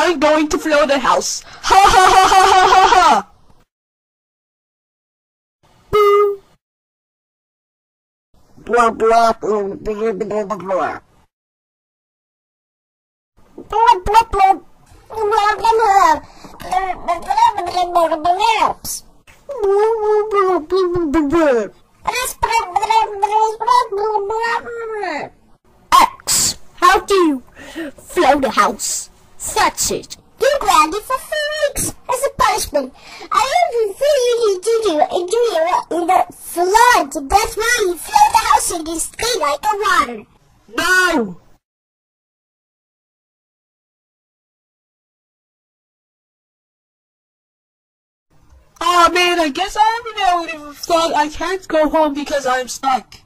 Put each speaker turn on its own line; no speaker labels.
I'm going to float the house. Ha ha ha ha ha ha ha! Boo!
Blah blah blah blah blah blah blah. Blah blah blah. Blah blah.
X, how do you float the house? That's it.
You grounded for four weeks as a punishment. I even feel you you into you in the flood. That's why you float the house in this thing like a water.
No! Oh man, I guess I have thought I can't go home because I'm stuck.